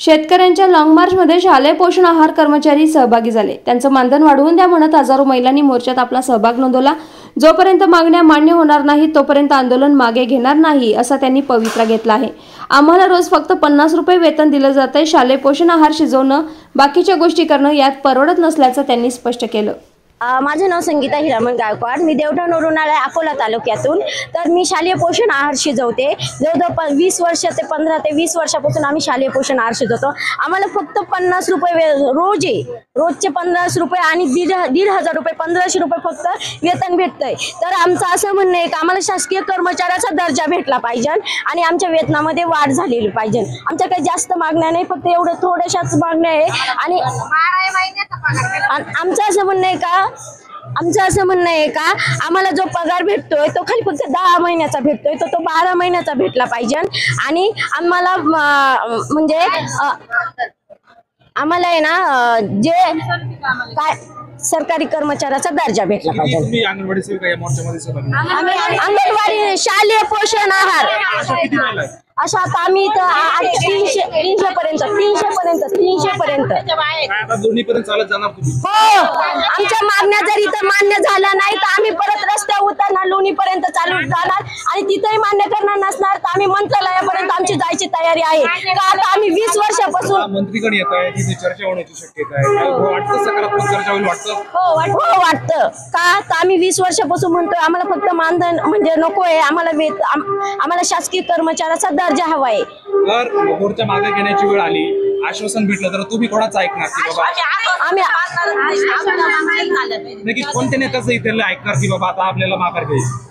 शेतकऱ्यांच्या लॉंग मार्चमध्ये शालेय पोषण आहार कर्मचारी सहभागी झाले. त्यांचं मानधन वाढवून द्या म्हणत हजारो महिलांनी मोर्चात आपला सहभाग नोंदवला. जोपर्यंत मागण्या मान्य होणार नाही तोपर्यंत आंदोलन मागे घेणार नाही असा त्यांनी पवित्रा घेतला आहे. आम्हाला रोज फक्त पन्नास रुपये वेतन दिलं जात आहे शालेय पोषण आहार शिजवणं बाकीच्या गोष्टी करणं यात परवडत नसल्याचं त्यांनी स्पष्ट केलं. माझं नाव संगीता हिरामण गायकवाड. मी देवठाणवरून आले अकोला तालुक्यातून. तर मी शालेय पोषण आहार शिजवते. जवळजवळ प वीस वर्ष ते पंधरा ते वीस वर्षापासून आम्ही शालेय पोषण आहार शिजवतो. आम्हाला फक्त पन्नास रुपये वे- रोज आहे रोजचे पन्नास रुपये आणि दीड दीड हजार रुपये पंधराशे रुपये फक्त वेतन भेटतंय. तर आमचं असं म्हणणं आहे की आम्हाला शासकीय कर्मचाऱ्याचा दर्जा भेटला पाहिजे आणि आमच्या वेतनामध्ये वाढ झालेली पाहिजे. आमच्या काही जास्त मागण्या नाही फक्त एवढं थोड्याशाच मागण्या आहे आणि आमचं असं म्हणणं आहे का आमचं असं म्हणणं आहे का आम्हाला जो पगार भेटतोय तो खाली फक्त दहा महिन्याचा भेटतोय तर तो बारा महिन्याचा भेटला पाहिजे. आणि आम्हाला म्हणजे आम्हाला आहे ना जे काय सरकारी कर्मचाऱ्याचा दर्जा भेटला पाहिजे. अंगणवाडी शालेय पोषण आहार. अशा आता आम्ही इथं तीनशे तीनशे पर्यंत तीनशे पर्यंत तीनशे पर्यंत हो आमच्या झाल्या नाही तर आम्ही परत रस्त्यावर उतरणार लोणी पर्यंत चालू जाणार आणि तिथेही मान्य करणार नसणार तर आम्ही मंत्रालयापर्यंत आमची जायची तयारी आहे. का आता आम्ही वीस वर्षापासून मंत्रीगण येत आहे तिथे चर्चा होण्याची शक्यता आहे. काय वाटतं सकारात्मक चर्चा होईल वाटतं? हो वाट- हो वाटतं. का तर आम्ही वीस वर्षापासून म्हणतोय आम्हाला फक्त मानधन म्हणजे नको आहे. आम्हाला वेत आम- आम्हाला शासकीय कर्मचाऱ्याचा दर्जा हवा आहे जर मागे घेण्याची वेळ आली. आश्वासन भेटलं तर तुम्ही कोणाचं ऐकणार की बाबा? आम्ही नक्की कोणत्या नेत्याचं इथे ऐकणार की बाबा आता आपल्याला माघार घ्यायची?